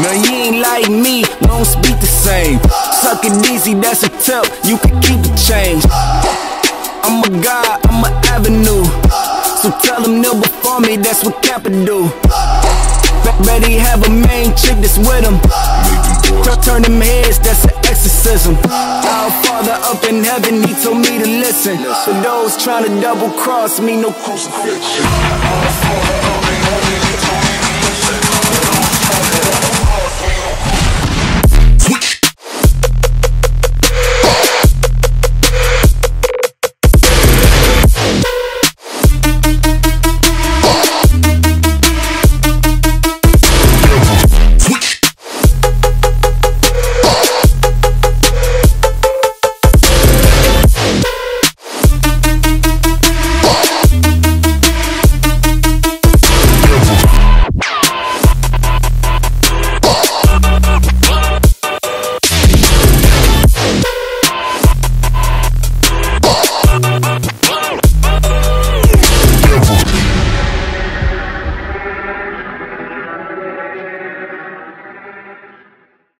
Man, you ain't like me. don't speak the same. Suck it easy, that's a tip. You can keep the change. I'm a god, I'm an avenue. So tell them kneel before me, that's what Kappa do. Ready have a main chick that's with him. Turn, turn them heads, that's an exorcism. Our Father up in heaven, he told me to listen. For those trying to double cross me, no crucifixion.